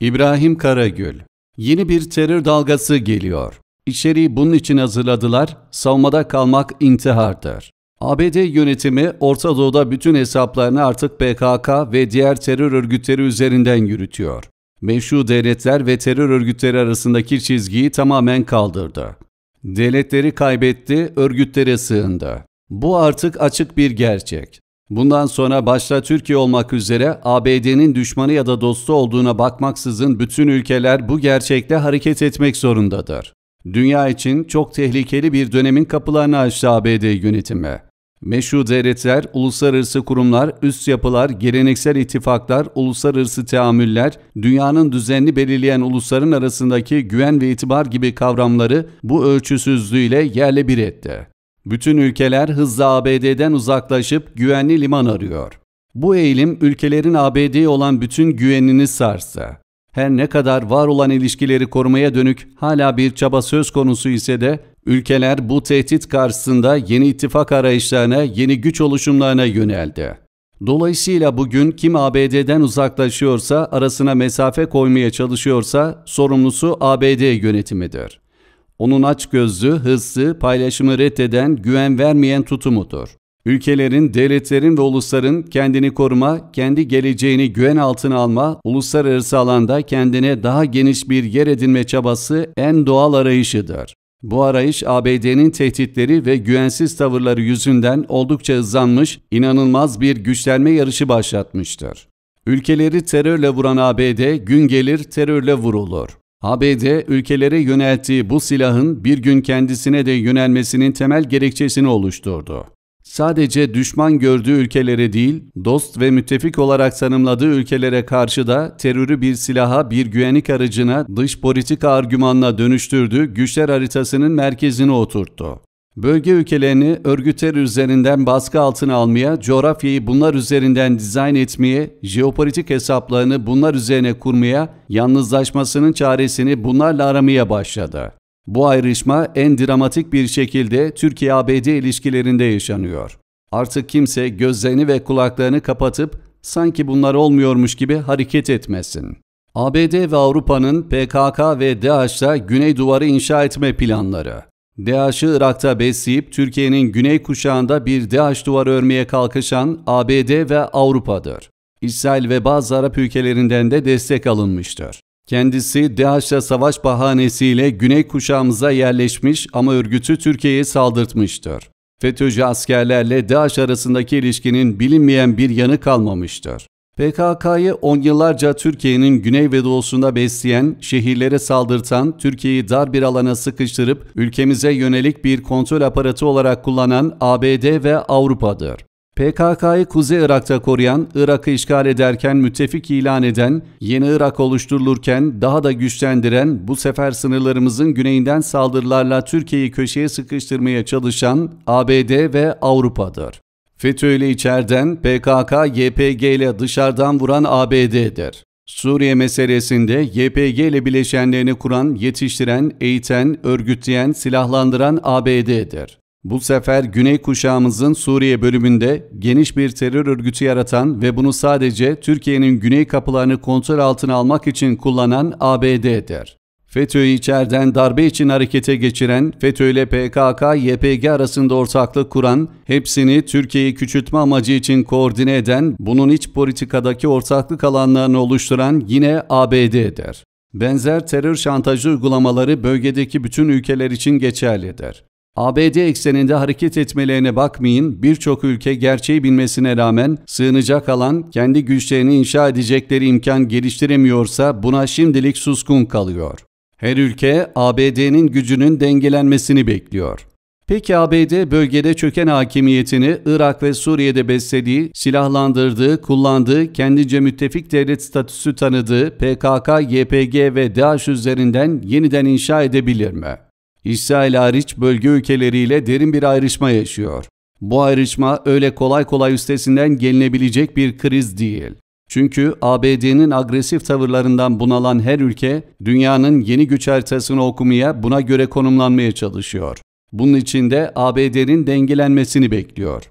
İbrahim Karagül Yeni bir terör dalgası geliyor. İçeriği bunun için hazırladılar, savunmada kalmak intihardır. ABD yönetimi Orta Doğu'da bütün hesaplarını artık PKK ve diğer terör örgütleri üzerinden yürütüyor. Meşru devletler ve terör örgütleri arasındaki çizgiyi tamamen kaldırdı. Devletleri kaybetti, örgütlere sığındı. Bu artık açık bir gerçek. Bundan sonra başta Türkiye olmak üzere ABD'nin düşmanı ya da dostu olduğuna bakmaksızın bütün ülkeler bu gerçekle hareket etmek zorundadır. Dünya için çok tehlikeli bir dönemin kapılarını açtı ABD yönetimi. Meşru devletler, uluslararası kurumlar, üst yapılar, geleneksel ittifaklar, uluslararası teamüller, dünyanın düzenini belirleyen ulusların arasındaki güven ve itibar gibi kavramları bu ölçüsüzlüğüyle yerle bir etti. Bütün ülkeler hızla ABD'den uzaklaşıp güvenli liman arıyor. Bu eğilim ülkelerin ABD'ye olan bütün güvenini sarstı. Her ne kadar var olan ilişkileri korumaya dönük hala bir çaba söz konusu ise de ülkeler bu tehdit karşısında yeni ittifak arayışlarına, yeni güç oluşumlarına yöneldi. Dolayısıyla bugün kim ABD'den uzaklaşıyorsa, arasına mesafe koymaya çalışıyorsa sorumlusu ABD yönetimidir. Onun açgözlü, hızlı, paylaşımı reddeden, güven vermeyen tutumudur. Ülkelerin, devletlerin ve ulusların kendini koruma, kendi geleceğini güven altına alma, uluslararası alanda kendine daha geniş bir yer edinme çabası en doğal arayışıdır. Bu arayış ABD'nin tehditleri ve güvensiz tavırları yüzünden oldukça hızlanmış, inanılmaz bir güçlenme yarışı başlatmıştır. Ülkeleri terörle vuran ABD gün gelir terörle vurulur. ABD ülkelere yönelttiği bu silahın bir gün kendisine de yönelmesinin temel gerekçesini oluşturdu. Sadece düşman gördüğü ülkelere değil, dost ve müttefik olarak tanımladığı ülkelere karşı da terörü bir silaha, bir güvenlik aracına, dış politika argümanına dönüştürdüğü güçler haritasının merkezine oturttu. Bölge ülkelerini örgütler üzerinden baskı altına almaya, coğrafyayı bunlar üzerinden dizayn etmeye, jeopolitik hesaplarını bunlar üzerine kurmaya, yalnızlaşmasının çaresini bunlarla aramaya başladı. Bu ayrışma en dramatik bir şekilde Türkiye-ABD ilişkilerinde yaşanıyor. Artık kimse gözlerini ve kulaklarını kapatıp sanki bunlar olmuyormuş gibi hareket etmesin. ABD ve Avrupa'nın PKK ve DAEŞ'la Güney Duvarı inşa etme planları. DAEŞ'ı Irak'ta besleyip Türkiye'nin güney kuşağında bir DAEŞ duvarı örmeye kalkışan ABD ve Avrupa'dır. İsrail ve bazı Arap ülkelerinden de destek alınmıştır. Kendisi DAEŞ'la savaş bahanesiyle güney kuşağımıza yerleşmiş ama örgütü Türkiye'ye saldırtmıştır. FETÖ'cü askerlerle DAEŞ arasındaki ilişkinin bilinmeyen bir yanı kalmamıştır. PKK'yı 10 yıllarca Türkiye'nin güney ve doğusunda besleyen, şehirlere saldırtan, Türkiye'yi dar bir alana sıkıştırıp ülkemize yönelik bir kontrol aparatı olarak kullanan ABD ve Avrupa'dır. PKK'yı Kuzey Irak'ta koruyan, Irak'ı işgal ederken müttefik ilan eden, yeni Irak oluşturulurken daha da güçlendiren, bu sefer sınırlarımızın güneyinden saldırılarla Türkiye'yi köşeye sıkıştırmaya çalışan ABD ve Avrupa'dır. FETÖ ile içeriden, PKK, YPG ile dışarıdan vuran ABD'dir. Suriye meselesinde YPG ile bileşenlerini kuran, yetiştiren, eğiten, örgütleyen, silahlandıran ABD'dir. Bu sefer Güney kuşağımızın Suriye bölümünde geniş bir terör örgütü yaratan ve bunu sadece Türkiye'nin güney kapılarını kontrol altına almak için kullanan ABD'dir. FETÖ'yü içeriden darbe için harekete geçiren, FETÖ ile PKK, YPG arasında ortaklık kuran, hepsini Türkiye'yi küçültme amacı için koordine eden, bunun iç politikadaki ortaklık alanlarını oluşturan yine ABD'dir. Benzer terör şantajı uygulamaları bölgedeki bütün ülkeler için geçerlidir. ABD ekseninde hareket etmelerine bakmayın, birçok ülke gerçeği bilmesine rağmen sığınacak alan, kendi güçlerini inşa edecekleri imkan geliştiremiyorsa buna şimdilik suskun kalıyor. Her ülke ABD'nin gücünün dengelenmesini bekliyor. Peki ABD bölgede çöken hakimiyetini Irak ve Suriye'de beslediği, silahlandırdığı, kullandığı, kendince müttefik devlet statüsü tanıdığı PKK, YPG ve DAEŞ üzerinden yeniden inşa edebilir mi? İsrail hariç bölge ülkeleriyle derin bir ayrışma yaşıyor. Bu ayrışma öyle kolay kolay üstesinden gelinebilecek bir kriz değil. Çünkü ABD'nin agresif tavırlarından bunalan her ülke dünyanın yeni güç haritasını okumaya, buna göre konumlanmaya çalışıyor. Bunun için de ABD'nin dengelenmesini bekliyor.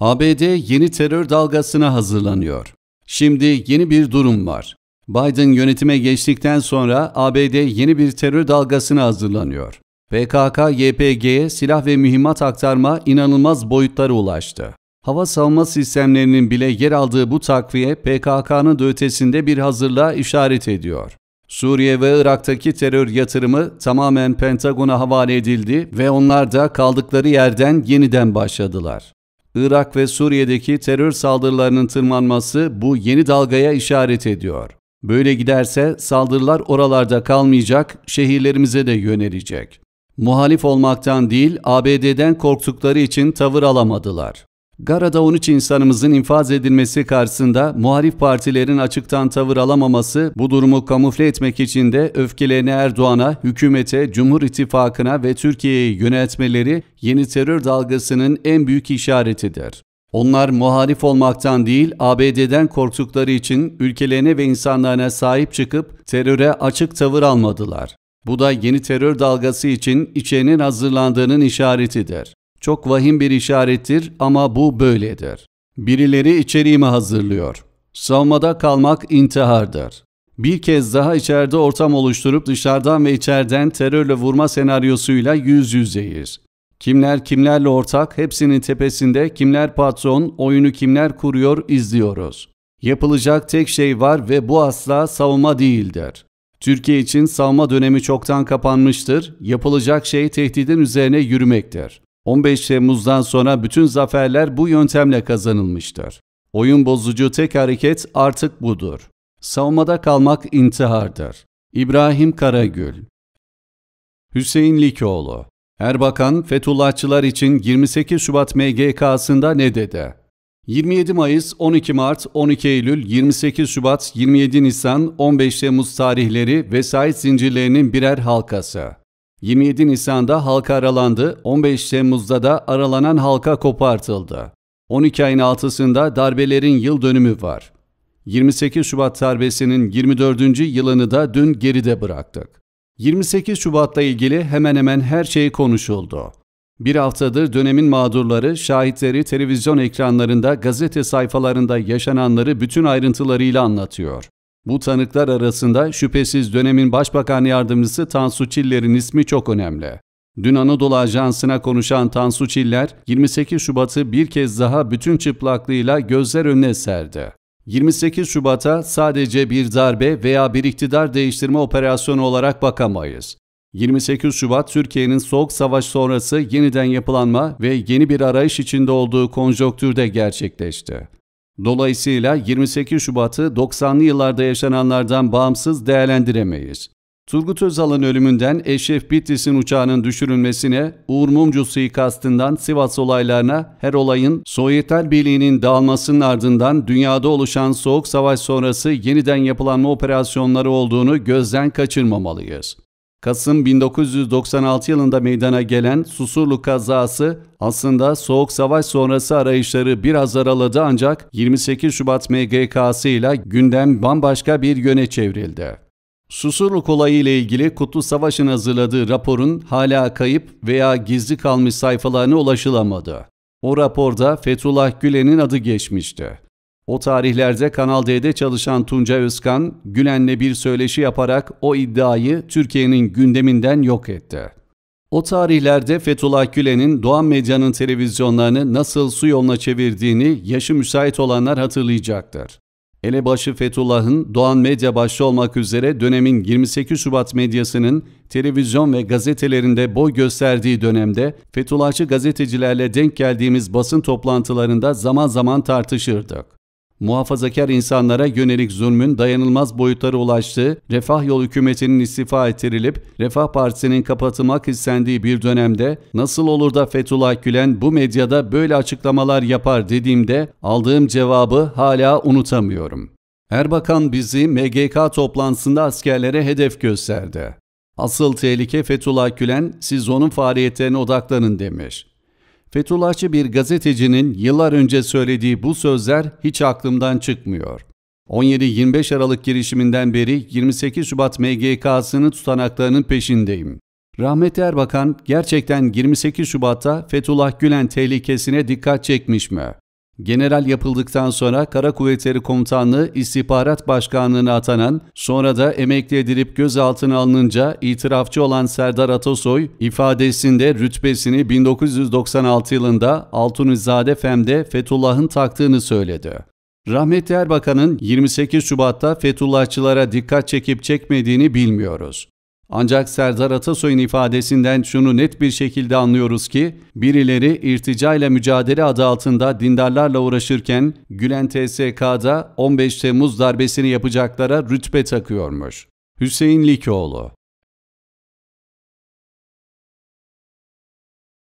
ABD yeni terör dalgasına hazırlanıyor. Şimdi yeni bir durum var. Biden yönetime geçtikten sonra ABD yeni bir terör dalgasına hazırlanıyor. PKK-YPG'ye silah ve mühimmat aktarma inanılmaz boyutlara ulaştı. Hava savunma sistemlerinin bile yer aldığı bu takviye PKK'nın da ötesinde bir hazırlığa işaret ediyor. Suriye ve Irak'taki terör yatırımı tamamen Pentagon'a havale edildi ve onlar da kaldıkları yerden yeniden başladılar. Irak ve Suriye'deki terör saldırılarının tırmanması bu yeni dalgaya işaret ediyor. Böyle giderse saldırılar oralarda kalmayacak, şehirlerimize de yönelecek. Muhalif olmaktan değil, ABD'den korktukları için tavır alamadılar. Gara'da 13 insanımızın infaz edilmesi karşısında muhalif partilerin açıktan tavır alamaması bu durumu kamufle etmek için de öfkelerini Erdoğan'a, hükümete, Cumhur İttifakı'na ve Türkiye'ye yöneltmeleri yeni terör dalgasının en büyük işaretidir. Onlar muhalif olmaktan değil, ABD'den korktukları için ülkelerine ve insanlarına sahip çıkıp teröre açık tavır almadılar. Bu da yeni terör dalgası için içerinin hazırlandığının işaretidir. Çok vahim bir işarettir ama bu böyledir. Birileri içeriğimi hazırlıyor. Savunmada kalmak intihardır. Bir kez daha içeride ortam oluşturup dışarıdan ve içeriden terörle vurma senaryosuyla yüz yüzeyiz. Kimler kimlerle ortak, hepsinin tepesinde kimler patron, oyunu kimler kuruyor izliyoruz. Yapılacak tek şey var ve bu asla savunma değildir. Türkiye için savunma dönemi çoktan kapanmıştır. Yapılacak şey tehdidin üzerine yürümektir. 15 Temmuz'dan sonra bütün zaferler bu yöntemle kazanılmıştır. Oyun bozucu tek hareket artık budur. Savunmada kalmak intihardır. İbrahim Karagül Hüseyin Likoğlu Erbakan, Fethullahçılar için 28 Şubat MGK'sında ne dedi? 27 Mayıs, 12 Mart, 12 Eylül, 28 Şubat, 27 Nisan, 15 Temmuz tarihleri vesayet zincirlerinin birer halkası. 27 Nisan'da halka aralandı, 15 Temmuz'da da aralanan halka kopartıldı. 12 ayın altısında darbelerin yıl dönümü var. 28 Şubat darbesinin 24. yılını da dün geride bıraktık. 28 Şubat'la ilgili hemen hemen her şey konuşuldu. Bir haftadır dönemin mağdurları, şahitleri televizyon ekranlarında, gazete sayfalarında yaşananları bütün ayrıntılarıyla anlatıyor. Bu tanıklar arasında şüphesiz dönemin Başbakan Yardımcısı Tansu Çiller'in ismi çok önemli. Dün Anadolu Ajansı'na konuşan Tansu Çiller, 28 Şubat'ı bir kez daha bütün çıplaklığıyla gözler önüne serdi. 28 Şubat'a sadece bir darbe veya bir iktidar değiştirme operasyonu olarak bakamayız. 28 Şubat Türkiye'nin soğuk savaş sonrası yeniden yapılanma ve yeni bir arayış içinde olduğu konjonktürde gerçekleşti. Dolayısıyla 28 Şubat'ı 90'lı yıllarda yaşananlardan bağımsız değerlendiremeyiz. Turgut Özal'ın ölümünden Eşref Bitlis'in uçağının düşürülmesine, Uğur Mumcu suikastından Sivas olaylarına her olayın Sovyetler Birliği'nin dağılmasının ardından dünyada oluşan soğuk savaş sonrası yeniden yapılanma operasyonları olduğunu gözden kaçırmamalıyız. Kasım 1996 yılında meydana gelen Susurlu kazası aslında Soğuk Savaş sonrası arayışları biraz araladı ancak 28 Şubat MGK'sı ile gündem bambaşka bir yöne çevrildi. Susurluk olayı ile ilgili Kutlu Savaş'ın hazırladığı raporun hala kayıp veya gizli kalmış sayfalarına ulaşılamadı. O raporda Fethullah Gülen'in adı geçmişti. O tarihlerde Kanal D'de çalışan Tunca Özkan, Gülen'le bir söyleşi yaparak o iddiayı Türkiye'nin gündeminden yok etti. O tarihlerde Fethullah Gülen'in Doğan Medya'nın televizyonlarını nasıl su yoluna çevirdiğini yaşı müsait olanlar hatırlayacaktır. Elebaşı Fethullah'ın Doğan Medya başta olmak üzere dönemin 28 Şubat medyasının televizyon ve gazetelerinde boy gösterdiği dönemde Fethullahçı gazetecilerle denk geldiğimiz basın toplantılarında zaman zaman tartışırdık muhafazakar insanlara yönelik zulmün dayanılmaz boyutlara ulaştığı, Refah Yol hükümetinin istifa ettirilip Refah Partisi'nin kapatılmak istendiği bir dönemde nasıl olur da Fethullah Gülen bu medyada böyle açıklamalar yapar dediğimde aldığım cevabı hala unutamıyorum. Erbakan bizi MGK toplantısında askerlere hedef gösterdi. Asıl tehlike Fethullah Gülen, siz onun faaliyetlerine odaklanın demiş. Fethullahçı bir gazetecinin yıllar önce söylediği bu sözler hiç aklımdan çıkmıyor. 17-25 Aralık girişiminden beri 28 Şubat MGK'sının tutanaklarının peşindeyim. Rahmetli Erbakan gerçekten 28 Şubat'ta Fethullah Gülen tehlikesine dikkat çekmiş mi? General yapıldıktan sonra Kara Kuvvetleri Komutanlığı İstihbarat Başkanlığı'na atanan, sonra da emekli edilip gözaltına alınınca itirafçı olan Serdar Atasoy, ifadesinde rütbesini 1996 yılında Altunizade Fem'de Fethullah'ın taktığını söyledi. Rahmetli Erbakan'ın 28 Şubat'ta Fethullahçılara dikkat çekip çekmediğini bilmiyoruz. Ancak Serdar Atasoy'un ifadesinden şunu net bir şekilde anlıyoruz ki, birileri irtica ile mücadele adı altında dindarlarla uğraşırken Gülen TSK'da 15 Temmuz darbesini yapacaklara rütbe takıyormuş. Hüseyin Likoğlu